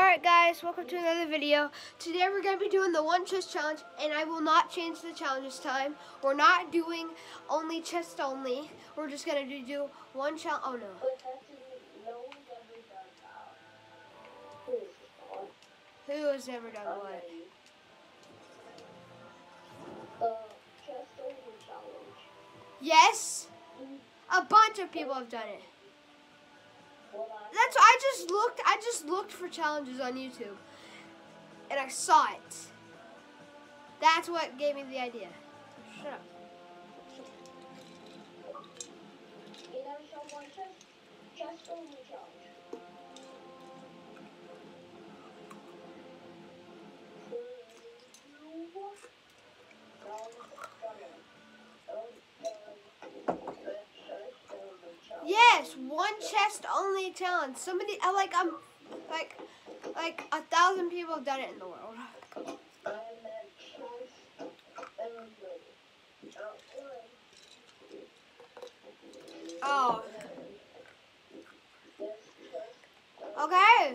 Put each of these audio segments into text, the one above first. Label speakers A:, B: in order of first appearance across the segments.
A: Alright guys, welcome to another video. Today we're going to be doing the one chest challenge and I will not change the challenge this time. We're not doing only chest only. We're just going to do one challenge. Oh no. Who has never done what? Yes! A bunch of people have done it. That's I just looked. I just looked for challenges on YouTube, and I saw it. That's what gave me the idea. Shut up. Yes, one chest only challenge. Somebody, I like, I'm, like, like a thousand people have done it in the world. Oh. Okay.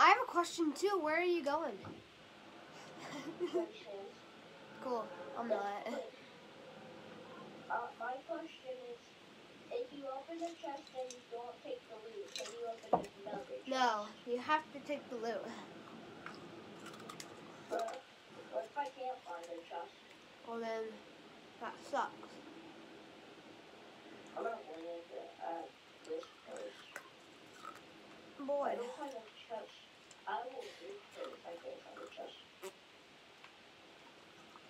A: I have a question too. Where are you going? cool. I'm not.
B: Uh, my question is, if you open the chest and you don't take the loot, can you open another chest?
A: No, you have to take the loot.
B: Uh, what if I can't find a chest?
A: Well then, that sucks.
B: I'm not going into uh, this place.
A: Boy.
B: I don't find a chest.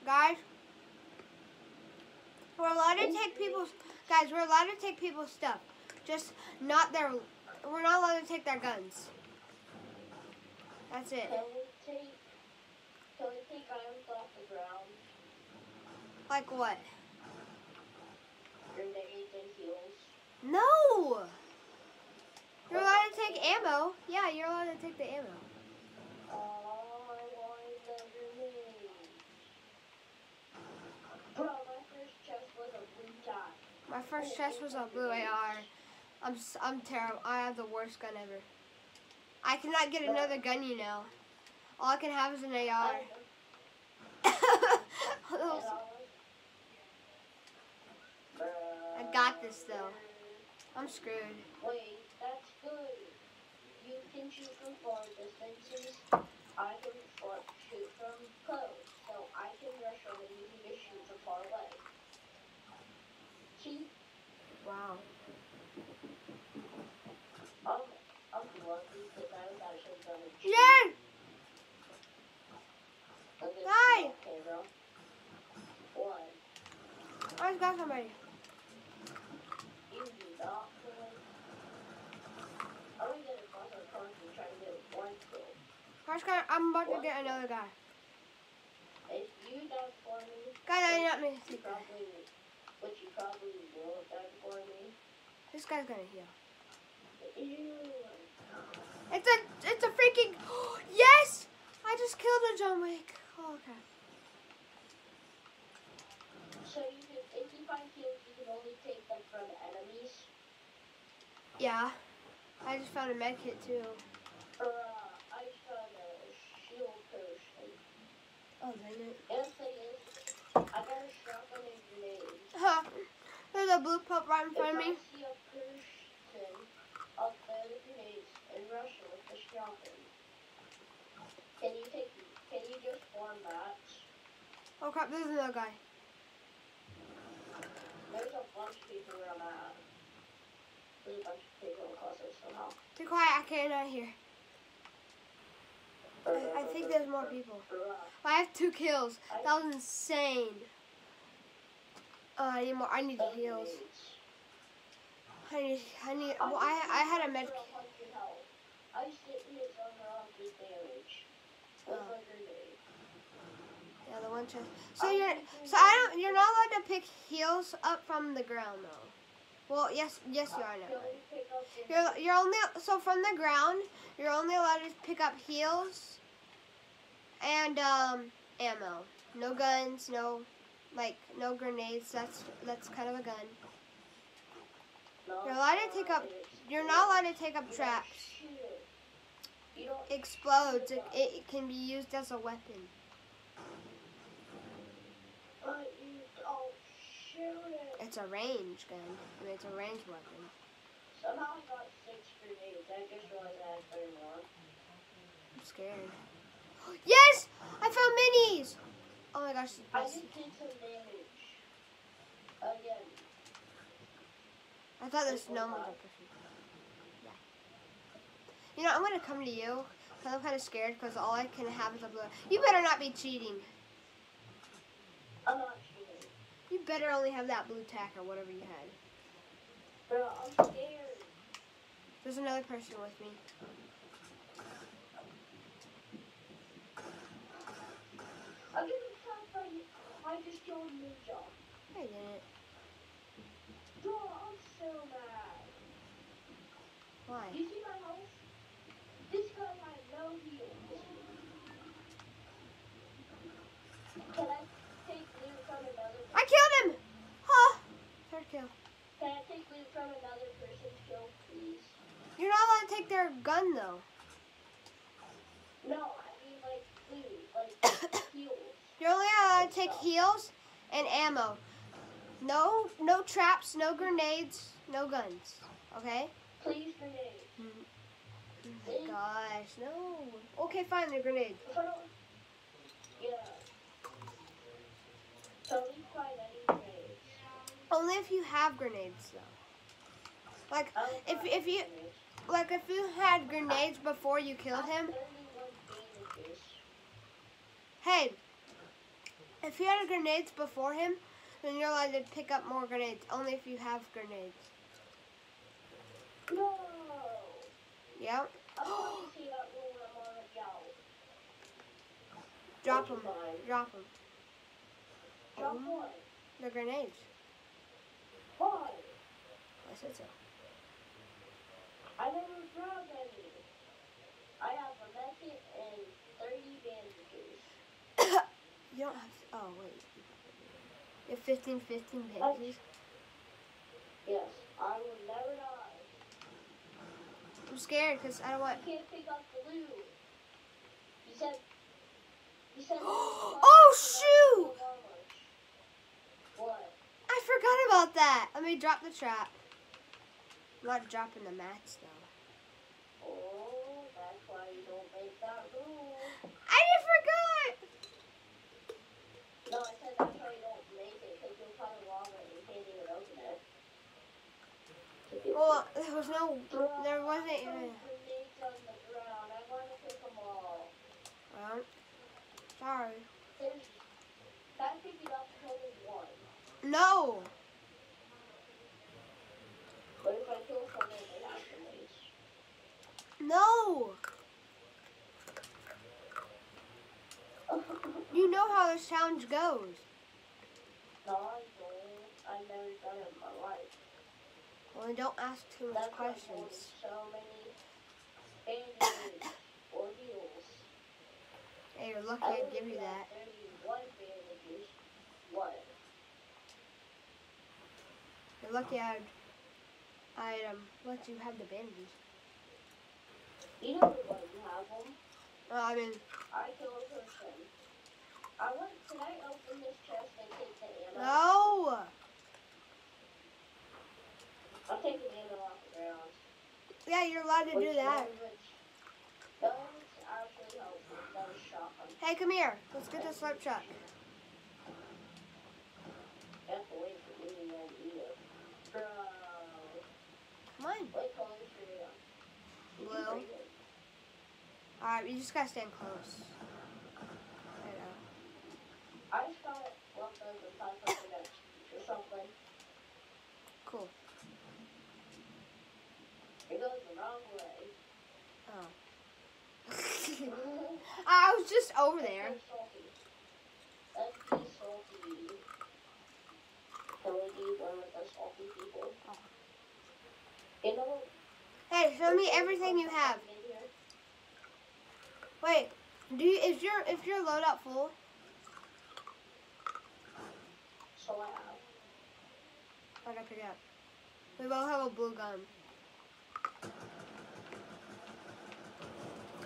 A: Guys, we're allowed to take people's guys. We're allowed to take people's stuff, just not their. We're not allowed to take their guns. That's it.
B: Can we take, can we take items off the ground?
A: Like what?
B: Grenades and heals?
A: No. You're allowed to take ammo. Yeah, you're allowed to take the ammo.
B: My first chest was a blue
A: AR. I'm I'm terrible. I have the worst gun ever. I cannot get another gun, you know. All I can have is an AR. I got this though. I'm screwed.
B: Wait, that's good. You can shoot from far distances. I can far, shoot from close, so I can rush over can just shoot from far away. See?
A: Wow.
B: I'm, I'm to! Okay,
A: Hi!
B: Okay, bro. What?
A: I just got somebody. Guy, I'm about to get another guy.
B: If you die for me,
A: Guy, I not me.
B: you probably, which you probably will die for me.
A: This guy's gonna heal.
B: Ew.
A: It's a, it's a freaking, yes! I just killed a John Wick. Oh, okay.
B: So you can, if you find kills, you can only take them from enemies.
A: Yeah. I just found a med kit too.
B: Uh, I found a shield potion.
A: Oh, dang it.
B: And the thing is, I got a shotgun and grenades.
A: Huh. There's a blue pup right in front of me.
B: Can you take? Can you just form that?
A: Oh crap, there's another guy.
B: There's a bunch of people where I'm. There's a bunch of people closer somehow.
A: Be quiet, I cannot hear. I, I think there's more people. I have two kills. That was insane. Uh, I need more. I need heals. I need. I need. Well, I I had a med.
B: I sit here under all this damage. With
A: Oh. Yeah, the one chest. So you're. So I don't. You're not allowed to pick heals up from the ground though. Well, yes, yes you are You're you're only so from the ground. You're only allowed to pick up heals and um ammo. No guns. No like no grenades. That's that's kind of a gun. You're allowed to take up- You're not allowed to take up traps. Explodes. It, it can be used as a weapon.
B: But you don't shoot it.
A: It's a range gun. I mean, it's a range weapon.
B: Somehow I got six grenades. I just realized I had three more.
A: I'm scared. Yes! I found minis! Oh my gosh.
B: I just did some damage. Again.
A: I thought there's no more. Yeah. You know, I'm gonna come to you because I'm kind of scared because all I can have is a blue. You better not be cheating.
B: I'm not shooting.
A: You better only have that blue tack or whatever you had.
B: Bro, I'm scared.
A: There's another person with me.
B: I'm getting shot by I just killed a ninja.
A: I didn't.
B: Bro, I'm so mad.
A: Why?
B: You see my house? This guy had no heals. Can I take loot from another
A: I killed him! Huh? Kill.
B: Can I take loot from another person's kill, please?
A: You're not allowed to take their gun though.
B: No, I mean like loot, like heals.
A: You're only allowed to take heals and ammo. No, no traps, no grenades, no guns. Okay?
B: Please grenade. Mm-hmm.
A: Oh my gosh, no. Okay, fine, the grenade.
B: If I don't, yeah. So we find any grenades.
A: Only if you have grenades though. Like if if you like if you had grenades before you killed him. Hey, if you had grenades before him, then you're allowed to pick up more grenades. Only if you have grenades.
B: No!
A: Yep.
B: I want to see that rule when I'm on a jowl.
A: Drop them. Drop them.
B: Drop
A: Um. The grenades.
B: Why?
A: I said so.
B: I never grabbed any. I have a medkit and 30 bandages.
A: You don't have. to, Oh wait. You have 15, 15 bandages.
B: Yes, I will never die.
A: I'm scared because I don't want.
B: I can't pick up the loot. You said. You said.
A: Oh, shoot!
B: What?
A: I forgot that. Let me drop the trap. I'm not dropping the mats though.
B: Oh, that's why you don't make that rule.
A: I just forgot.
B: No, I said that's why you don't make it because you'll find a wrong and you can't even open it.
A: Well, there was no. There wasn't even.
B: grenades on the ground. I want to pick them all.
A: Well, sorry.
B: There's. Can I pick it up only one?
A: No.
B: But if I kill someone, they have grenades.
A: No. You know how this challenge goes.
B: no, I don't. I've never done it in my life.
A: Well, then don't ask too much
B: That's why I'm holding
A: questions.
B: so many bandages or heals.
A: Hey, you're lucky
B: I
A: I'd give you that.
B: What?
A: You're lucky I'd. I'd um let you have the bandages.
B: You know what you have them.
A: I mean,
B: I kill a person. I want. Can I open this chest and take the ammo?
A: no.
B: I'm taking ammo off the ground.
A: Yeah, you're allowed to do
B: Which
A: that.
B: That one's actually helpful. That was shotgun.
A: Hey, come here. Let's get the slurp truck.
B: That's the way for me and you. Bro.
A: Come on.
B: What color is your
A: Blue. Alright, you just gotta stand close. There you go.
B: I just got it left over five hundred X or something.
A: Cool.
B: It goes the wrong way.
A: Oh. I was just over there.
B: That's salty. Salty. Can we be one of the salty people?
A: Oh.
B: You know,
A: Hey, show me everything you have. Wait, do you, is your is your loadout full?
B: So I have.
A: I gotta pick it up. We both have a blue gun.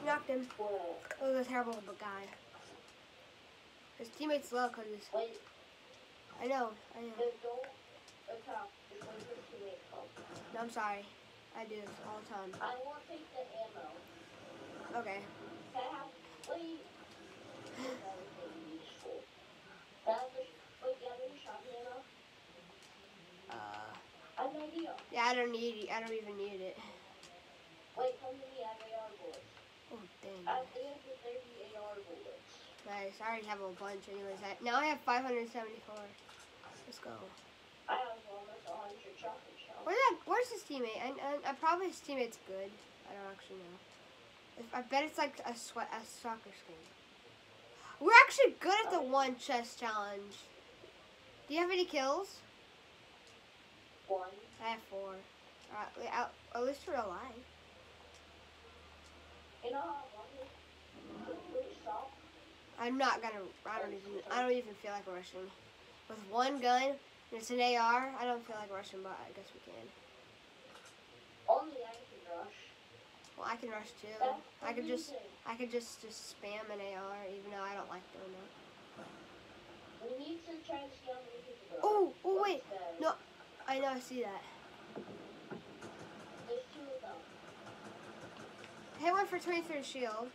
A: Knocked him.
B: Well,
A: It was a terrible guy. His teammates low because he's.
B: wait,
A: I know, I know.
B: don't attack. Just wait for the teammate to come.
A: No, I'm sorry. I do this all the time.
B: I won't take the ammo.
A: Okay.
B: Can I have, wait. That would be useful. Can I have the, wait, do you have any shotgun ammo?
A: Uh,
B: I have an idea.
A: yeah, I don't need. it. I don't even need it.
B: Wait, come to me, I have AR bullets.
A: Oh dang.
B: I have 330 AR bullets.
A: Nice. I already have a bunch, anyways. I, now I have 574. Let's go.
B: I have almost 100 shotgun shells.
A: Where's that? Where's his teammate? And, and I probably his teammate's good. I don't actually know. I bet it's like a sweat a soccer skin. We're actually good at the uh. one chest challenge. Do you have any kills?
B: One.
A: I have four. Alright, wait, at, at least we're alive.
B: You know I want this? Wait, stop.
A: I'm not gonna. I don't even. I don't even feel like rushing. With one gun, and it's an AR. I don't feel like rushing, but I guess we can.
B: Only I can rush.
A: Well, I can rush too. I could just. I could just just spam an AR, even though I don't like doing that. Oh, oh wait. No. I know. I see that. Hit one for 23 shield.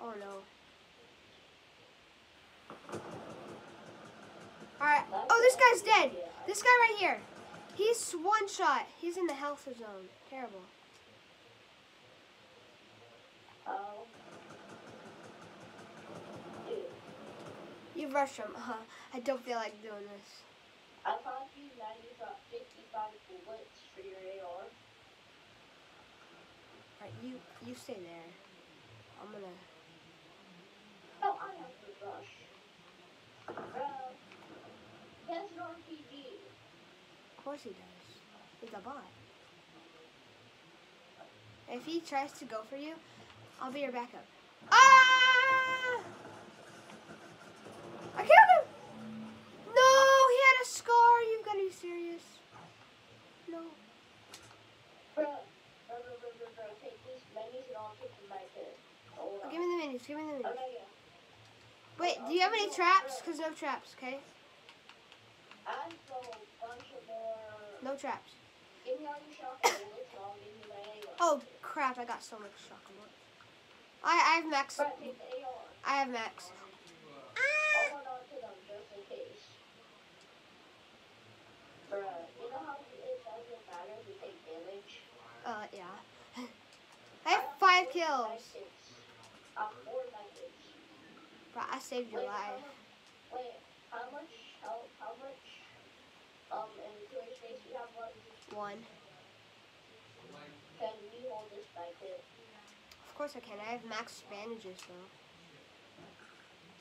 A: Oh no. Alright. Oh, this guy's dead. This guy right here. He's one shot. He's in the health zone. Terrible.
B: Oh. Dude,
A: Him. Uh, I don't feel like doing this.
B: I found you 95, 55 bullets for your AR.
A: Alright, you you stay there. I'm gonna.
B: Oh, I have to rush. Bro. He has an RPG.
A: Of course he does. He's a bot. If he tries to go for you, I'll be your backup. Ah! I killed him! No, he had a scar. You gotta be serious. No.
B: Bro, bro, bro, bro, bro, bro. Take these minis and I'll take them back
A: Oh, give me the minis. Give me the minis.
B: yeah.
A: Wait, do you have any traps? Cause no traps. Okay.
B: I bunch of more.
A: No traps.
B: Give me all your shotgun bullets and I'll give you my AR.
A: Oh crap! I got so much bullets. I I have max.
B: Bro, take the AR.
A: I have max. Ah!
B: I'll hold on to them just in case. Bruh, you know how it doesn't matter if you take damage?
A: Uh, yeah. I have five kills. Bro, I saved your life.
B: Wait, how much?
A: One.
B: Can you hold this medkit?
A: Of course I can. I have max bandages though.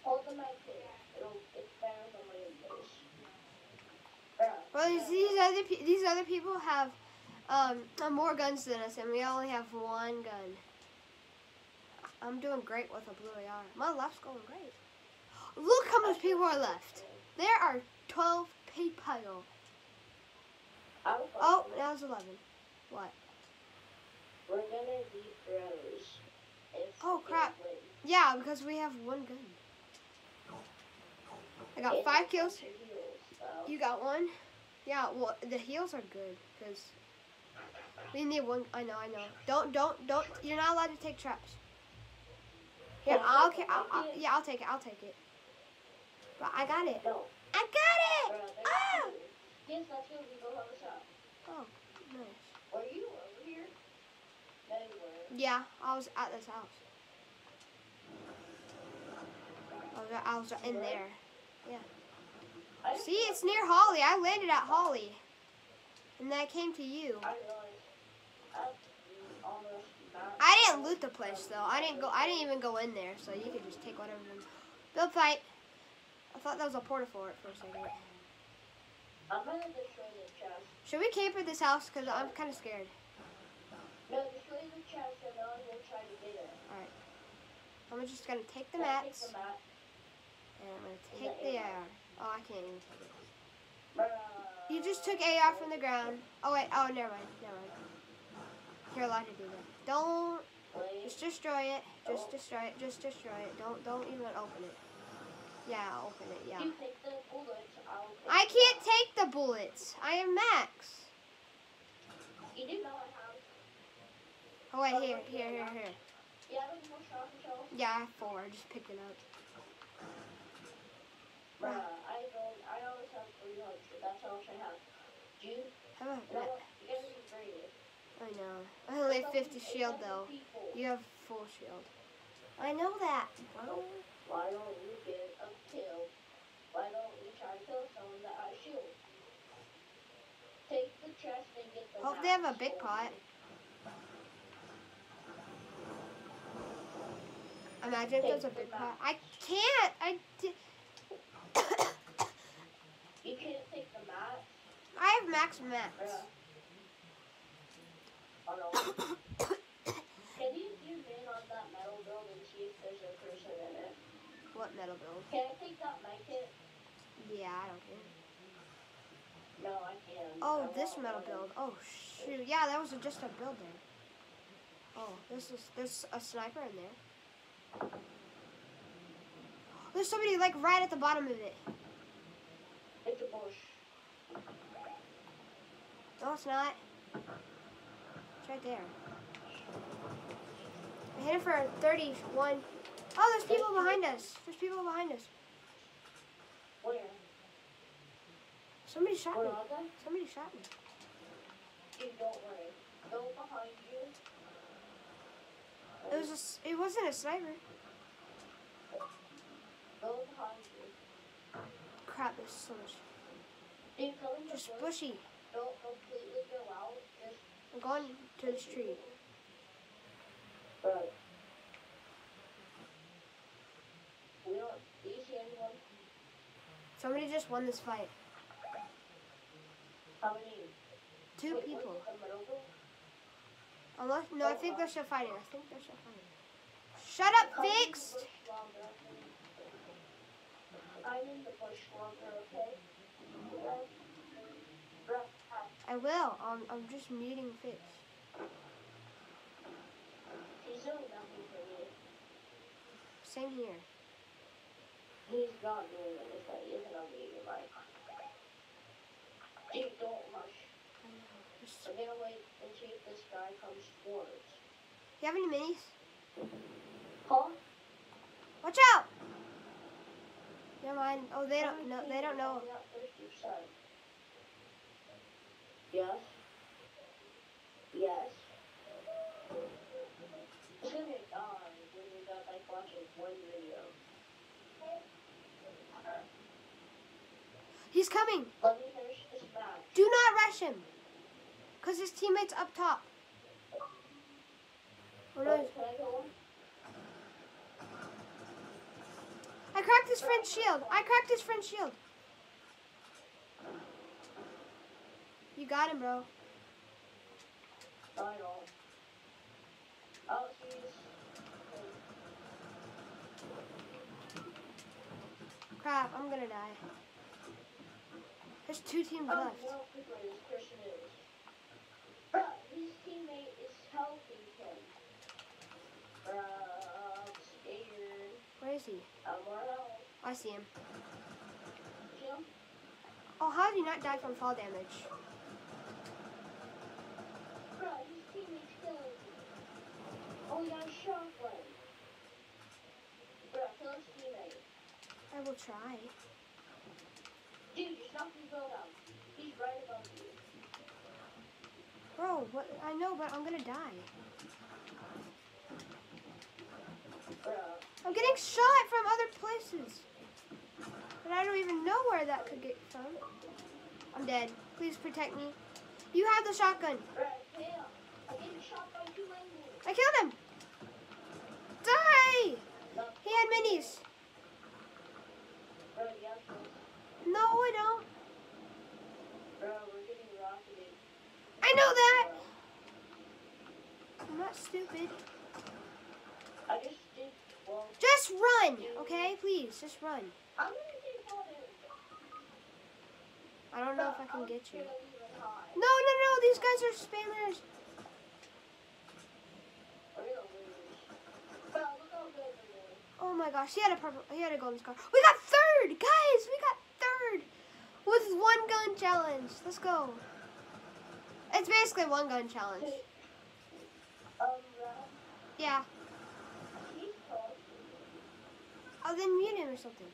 B: Hold the. It'll, it's better than.
A: Well, these other these other people have um more guns than us, and we only have one gun. I'm doing great with a blue AR. My life's going great. Look how much people are left. There are 12 people. Oh, now it's 11. What?
B: We're gonna be pros.
A: Oh, crap. Yeah, because we have one gun. I got five kills.
B: heels.
A: You got one? Yeah, well, the heals are good because we need one. I know, I know. Don't, don't, don't. You're not allowed to take traps. Yeah, oh, I'll, I'll, I'll, yeah, I'll take it. I'll take it. But I got it. I got it.
B: there's!
A: Ah!
B: Yes, that's who we go help us.
A: Oh, nice.
B: Were you over here? No, you weren't.
A: Yeah, I was at this house. I was, I was in there.
B: I just
A: See, it's near Holly. I landed at Holly. And then I came to you.
B: I realized I almost not.
A: I didn't loot the place though. I didn't go. I didn't even go in there, so you could just take whatever. Build fight. I thought that was a porta fort for a second.
B: I'm gonna destroy the chest.
A: Should we camp at this house? Cause I'm kind of scared.
B: No, destroy the chest and no one will try to get it.
A: I'm just gonna take the
B: Can
A: mats and I'm gonna take the AR. Oh, I can't even it. You just took AR from the ground. Oh wait. Oh, never mind. Never mind. You're allowed to do that. Don't. Just destroy it. Just destroy it. Just destroy it. Don't. Don't even open it. Yeah, open it. Yeah.
B: You take the bullets,
A: I can't take the bullets. I am max.
B: You do not have.
A: Oh wait, here, here, here, here.
B: You have any more shotgun shells?
A: Yeah, I have four. Just picked it up.
B: Bruh, I don't. I always have 300. That's how much I have. Do you?
A: How about that?
B: what? You gotta be brave.
A: I know. I only have 50 shield though.
B: People.
A: You have full shield. I know that. bro.
B: Why don't you get a kill? Why don't you try to kill someone that has shield? Take the chest and get the
A: Hope they have a big pot. Imagine if there's a big pot. I can't. I. Di-
B: You can't take the mat.
A: I have max mats.
B: Bruh. Oh no. Can you zoom in on that metal build and see if there's a person in it?
A: What metal build?
B: Can I take that kit?
A: Yeah, I don't care.
B: No, I can't.
A: Oh,
B: I
A: this metal build. Oh shoot. Yeah, that was just a build there. Oh, this is there's a sniper in there. There's somebody like right at the bottom of it.
B: It's a bush.
A: No, it's not. It's right there. I hit it for 31. Oh, there's people behind us. There's people behind us.
B: Where?
A: Somebody shot
B: Where
A: me. Somebody shot me.
B: Don't worry. Go behind you.
A: It was a, It wasn't a sniper.
B: Go behind you.
A: Crap, there's so much.
B: The
A: Just bushy.
B: Don't completely go out. Just
A: I'm going to this tree.
B: Bro. We don't. Do you see anyone?
A: Somebody just won this fight.
B: How many?
A: Two
B: Wait,
A: people.
B: what's the middle one?
A: Unless no, I think they're still fighting. I think they're still fighting. Shut up, fixed.
B: bush longer. I'm in the bush longer, okay? Bro. Bro.
A: I will. Um, I'm just muting fix.
B: He's doing nothing for me.
A: Same here.
B: He's not doing anything. He isn't on me, like. Dude, don't rush. We're gonna wait and see if this guy comes towards.
A: You have any minis?
B: Huh?
A: Watch out! Never mind. Oh, they don't know. They don't know.
B: Yes. Yes. It's gonna die when you're done like watching one video.
A: He's coming. Do not rush him. Cause his teammates up top.
B: I
A: cracked his friend's shield. I cracked his friend's shield. You got him, bro. Crap, I'm gonna die. There's two teams
B: Oh,
A: left.
B: well, quickly, this person is. Bruh, his teammate is helping him. I'm.
A: Where is he?
B: I'm more help.
A: I see him.
B: Jim?
A: Oh, how did he not die from fall damage?
B: Bruh, his teammate's killing me. Oh, a shotgun. Bruh, kill his teammate.
A: I will try.
B: Dude, just knock his build out. He's right above you.
A: What? I know, but I'm gonna die. I'm getting shot from other places. But I don't even know where that could get from. I'm dead. Please protect me. You have the shotgun. I killed him. Die! He had minis. No, I don't. I know that. I'm not stupid.
B: I just did, well,
A: Just run, okay? Please, just run.
B: I'm gonna take all this.
A: I don't know if I can get you. No, no, no. These guys are spammers.
B: We're gonna lose. Bro, look how good we're doing.
A: Oh my gosh, he had a purple. He had a golden scar. We got third, guys. We got third with one gun challenge. Let's go. It's basically one gun challenge. Yeah. Oh, then mute him or something.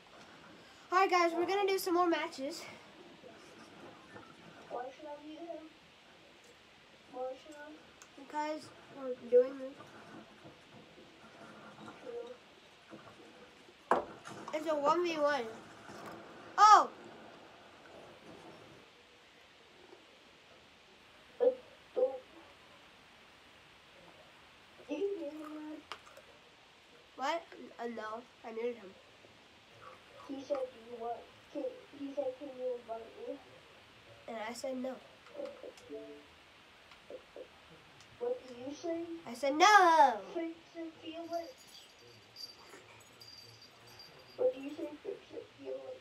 A: All right, guys, we're gonna do some more matches.
B: Why should I mute him? Why should I?
A: Because we're doing this. It's a one v one. Oh,
B: But don't. Did you hear him?
A: What? Uh, no, I muted him.
B: He said you what? Can, he said can you invite me?
A: And I said no.
B: What did you say?
A: I said no.
B: Fix it, feel it. What do you say? Fix it, feel it.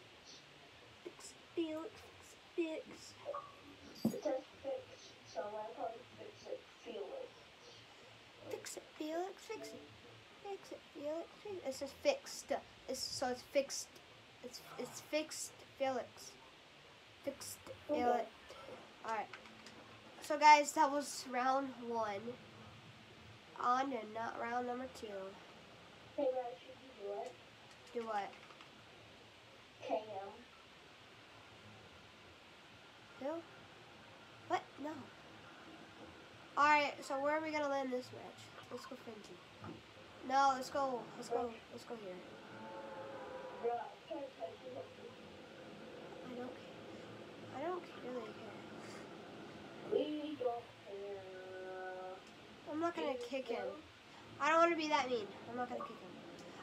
A: Fix, Felix, fix.
B: It says fix, so I call it fix it, feel it.
A: Fix it, Felix, fix it. Fix it, Felix, fix it. It says fixed. It's, so it's fixed. It's it's fixed, Felix. Fixed, Felix. Alright. So guys, that was round one. On to not round number two.
B: Hey, you do it?
A: Do what?
B: KM.
A: Who? What? No. Alright, so where are we gonna land this match? Let's go Fenty. No, let's go. Let's go. Let's go here.
B: Raj, try to type it up.
A: I don't care. I don't really care.
B: We don't care.
A: I'm not gonna kick him. I don't want to be that mean. I'm not gonna kick him.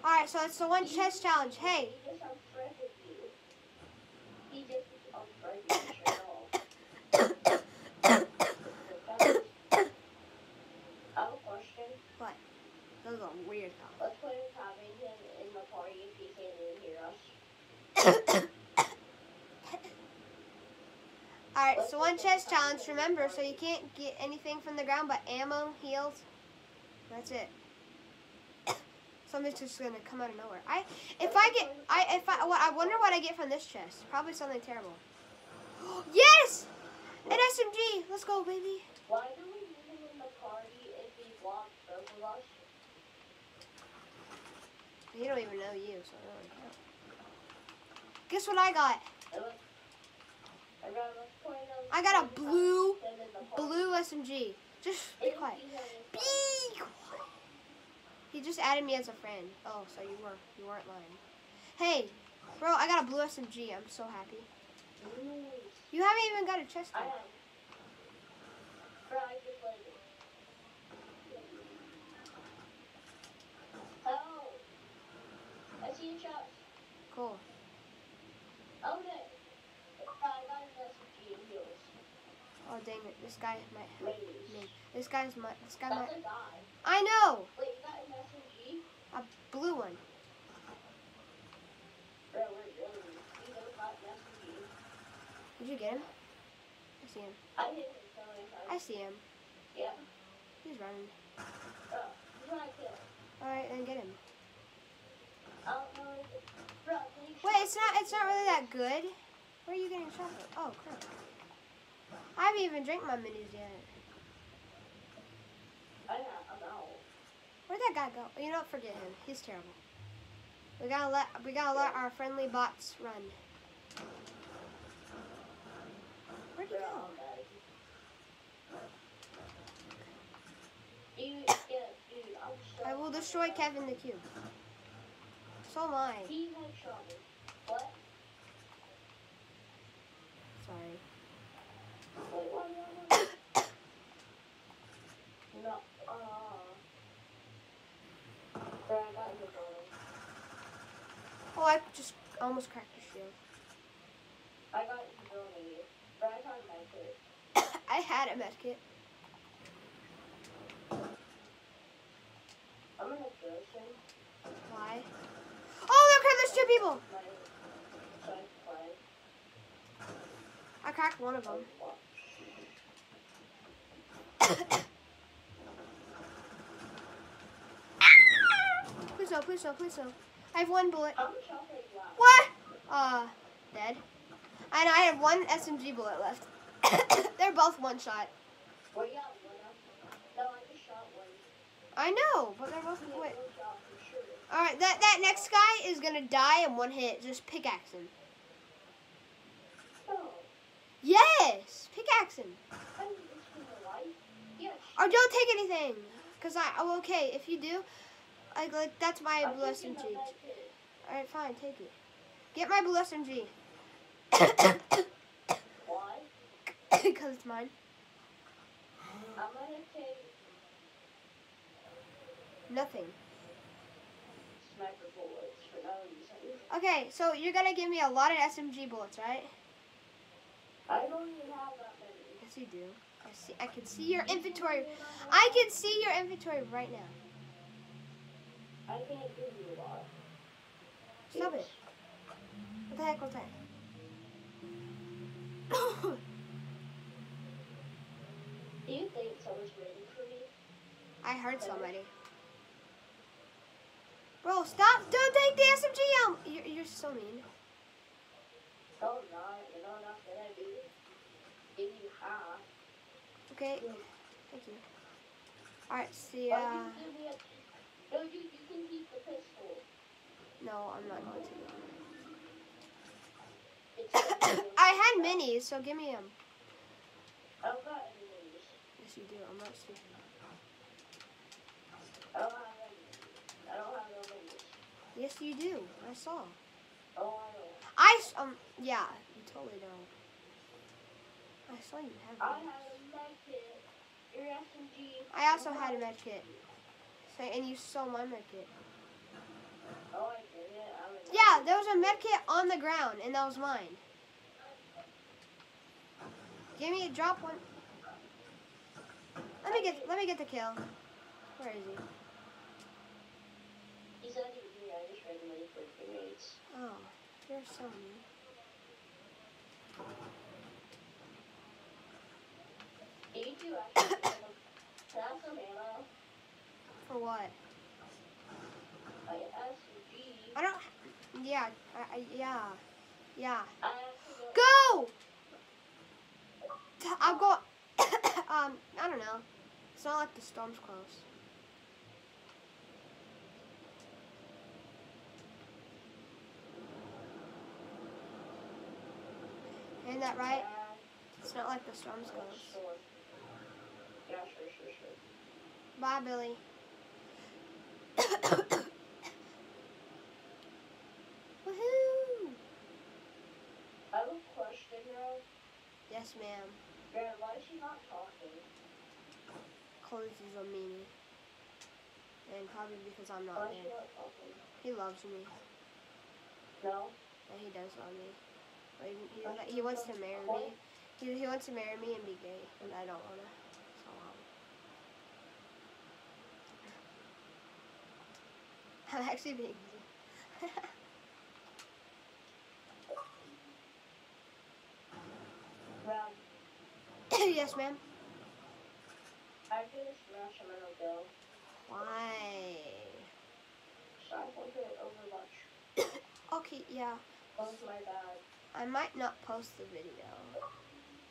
A: All right, so it's the one chest challenge. Hey,
B: He just unfriended you. He just unfriended you. I have a question.
A: That was weird comment.
B: Let's put a comment in, in the party if he can't hear us.
A: All right, so one chest challenge. Remember, so you can't get anything from the ground but ammo, heals. That's it. Something's just gonna come out of nowhere. I, if I get, I, if I, what, I wonder what I get from this chest. Probably something terrible. yes, an SMG. Let's go, baby.
B: Why do we need him in the party if he blocks both?
A: He don't even know you, so I don't. Guess what I got?
B: I got a point of-
A: I got a blue,
B: Then in the party.
A: blue SMG. Just be quiet.
B: he
A: Be quiet. He just added me as a friend. Oh, so you were you weren't lying. Hey, bro, I got a blue SMG. I'm so happy.
B: Mm.
A: You haven't even got a chest
B: I
A: yet.
B: am. Bro, I just played it. Oh. I see a chest.
A: Cool.
B: Oh, no. I got an SMG and heals.
A: Oh dang it, this guy might
B: Ladies.
A: me. This guy's my. This guy
B: That's
A: might.
B: guy.
A: I know.
B: Wait, you got an SMG?
A: A blue one.
B: Bro, wait, really? You never got an SMG?
A: Did you get him? I see him.
B: I him.
A: I see him.
B: Yeah.
A: He's running.
B: Bro, he's my.
A: All right, then get him.
B: I don't know. Bro, can you
A: Wait, it's not. It's not really that good. Where are you getting chocolate? Oh crap. I haven't even drank my minis yet.
B: I know, I'm out.
A: Where'd that guy go? You don't forget him. He's terrible. We gotta let we gotta let our friendly bots run. Where'd he go?
B: I'm dead. Dude, yeah, dude, I'm so
A: I will destroy Kevin the Cube. So am I.
B: He had shot me. What?
A: Sorry.
B: No. Uh. I got in the building.
A: Oh, I just almost cracked the shield.
B: I got the building. I got my kid.
A: I had a medkit.
B: I'm gonna kill him.
A: Why? Oh, look, there's two people. I cracked one of them. Please no, please no, please no. I have one bullet. What? Uh, dead. And I have one SMG bullet left. They're both one shot.
B: I
A: know, but they're both wait.
B: One shot for sure.
A: All right, that that next guy is gonna die in one hit. Just pickaxe him.
B: Oh,
A: Yes, pickaxe him. Or don't take anything, cause I. Oh, okay. If you do, like, like that's my
B: I'm
A: blue
B: thinking
A: SMG.
B: of that kid.
A: All right, fine, take it. Get my blue SMG.
B: Why?
A: Cause it's mine. Nothing.
B: sniper bullets for no reason.
A: Okay, so you're gonna give me a lot of SMG bullets, right?
B: I don't even have that many.
A: Yes, you do. I see. I can see your inventory. I can see your inventory right now.
B: I can't give you a lot.
A: Stop it. What the heck was that?
B: Do you think someone's waiting for me?
A: I heard somebody. Bro, stop! Don't take the SMG out! You're, you're so mean. Okay, thank you. Alright, see ya.
B: a... No,
A: I'm not going to. I had minis, so give me them.
B: I don't got any minis.
A: Yes, you do. I'm not stupid.
B: I don't have any. I don't have no minis.
A: Yes, you do. I saw.
B: Oh, I don't.
A: I, um, yeah, you totally don't. I saw you have
B: I have a med kit. Your SMG.
A: I also had a med kit. So, and you stole my med kit.
B: Oh, I did it. I'm
A: Yeah, there was a med kit on the ground, and that was mine. Give me a drop one. Let me get let me get the kill. Where is he?
B: He's not even here. I just randomly for grenades.
A: Oh, you're so mean.
B: Did you actually get him? Can I have some ammo?
A: For what?
B: I
A: don't. Yeah, I, I, yeah, yeah.
B: Go.
A: Go. T- I'll go. um, I don't know. It's not like the storm's close. Ain't that right? It's not like the storm's
B: sure. Yeah, sure, sure, sure.
A: Bye, Billy. Woohoo!
B: I have a question.
A: Yes, ma'am.
B: Grant, why is she not talking?
A: Cause he's a meanie. And probably because I'm
B: Why
A: not
B: is she
A: there.
B: not talking?
A: He loves me.
B: No?
A: Yeah, he does love me. But he, he, he wants to marry me. He, he wants to marry me and be gay, and I don't wanna. So um, I'm actually being.
B: Grant,
A: yes, ma'am.
B: I finished Smash and Metal Go.
A: Why?
B: So I can play Overwatch.
A: Okay, yeah.
B: That was my bad.
A: I might not post the video.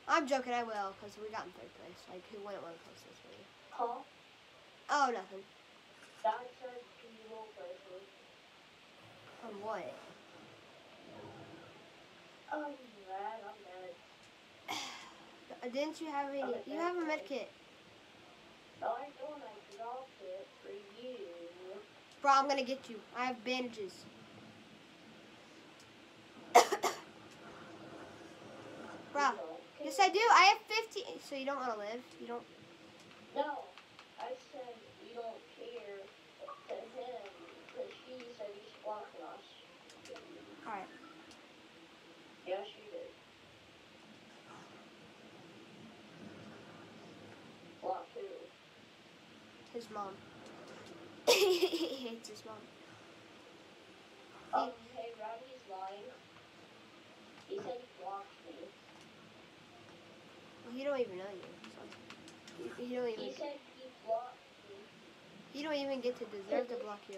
A: I'm joking. I will, cause we got in third place. Like, who wouldn't want to post this video?
B: Huh?
A: Oh, nothing.
B: Dad said you will play me.
A: On what?
B: I'm mad, I'm mad.
A: Uh, Didn't you have any? You have a med kit,
B: No, I don't. I dropped it for you.
A: bro. I'm gonna get you. I have bandages. I do. I have 15. So you don't want to live? You don't.
B: No, I said you don't care to him because he said he's blocking us.
A: All right.
B: Yes, you did. Block who?
A: His mom. he hates his mom.
B: Um, hey, Robbie's lying. He said he blocked me.
A: He don't even know you. So. You, you don't
B: He
A: even.
B: said he blocked.
A: You don't even get to deserve to block you.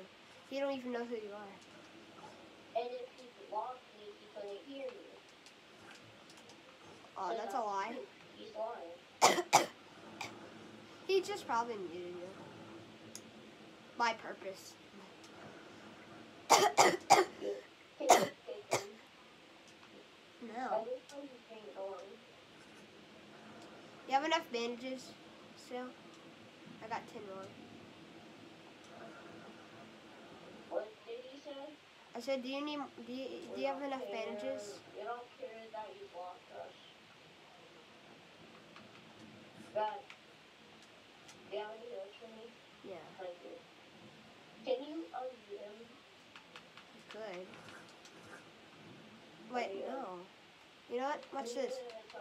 A: He don't even know who you are.
B: And if he blocked me, he couldn't hear me.
A: Oh,
B: So
A: that's a lie.
B: He's lying.
A: He just probably muted you. By purpose.
B: Can you take him? I
A: no.
B: wish I was being gone.
A: You have enough bandages still? I got 10 more.
B: What did he say?
A: I said, do you need, do you, do you have enough bandages?
B: We don't care that you blocked us. God. Do you have any notes for me?
A: Yeah,
B: Thank you. Can you?
A: I could. Wait, no. You know what? Watch this.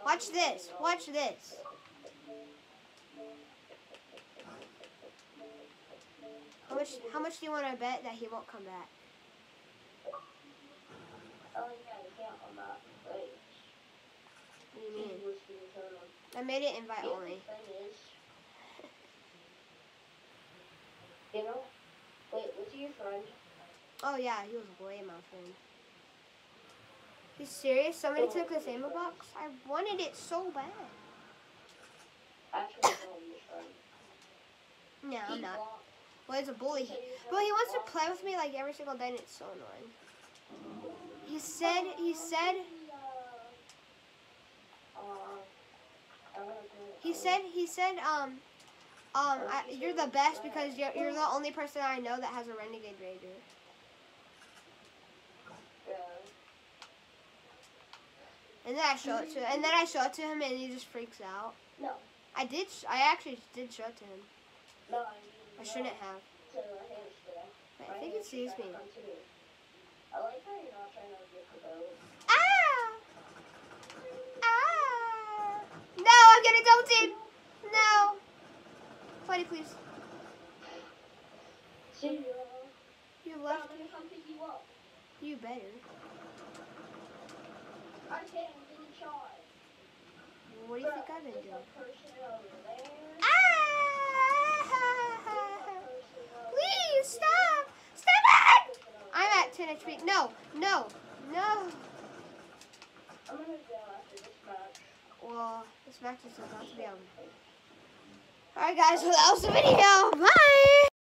A: Watch this. Watch this. How much, how much do you want to bet that he won't come back?
B: Oh, yeah, they can't on that. Wait.
A: What do you mean?
B: He was being turned on.
A: I made it invite only.
B: other thing is, you know, wait, was he your friend?
A: Oh yeah, he was way my friend. You serious? Somebody took this ammo box? I wanted it so bad.
B: Actually, no, your friend.
A: No, I'm
B: He
A: not. Well, he's a bully.
B: said he
A: But he wants to play with me like every single day, and it's so annoying. He said, he said,
B: Uh, I wanna do-
A: he said, he said, um, um, I, you're the best because you're, you're the only person I know that has a Renegade
B: Raider.
A: And then I show it to, him, and then I show it to him, and he just freaks out.
B: No,
A: I did, sh- I actually did show it to him.
B: no, I
A: shouldn't have. But I think it sees me.
B: me.
A: Ah! Ah! No, I'm getting double teamed. No. Buddy, please. You left.
B: pick you
A: better.
B: I can't shot.
A: What do you think I've been doing?
B: a person over there.
A: Ah! Please stop! Stop it! I'm at 10 HP. No, no, no. Well, this match is about to be over. Alright, guys, well, that was the video. Bye!